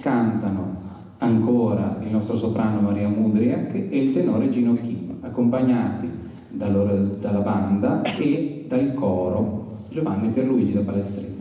cantano ancora il nostro soprano Maria Mudriak e il tenore Gino Chino, accompagnati loro, dalla banda e dal coro Giovanni Pierluigi da Palestrina.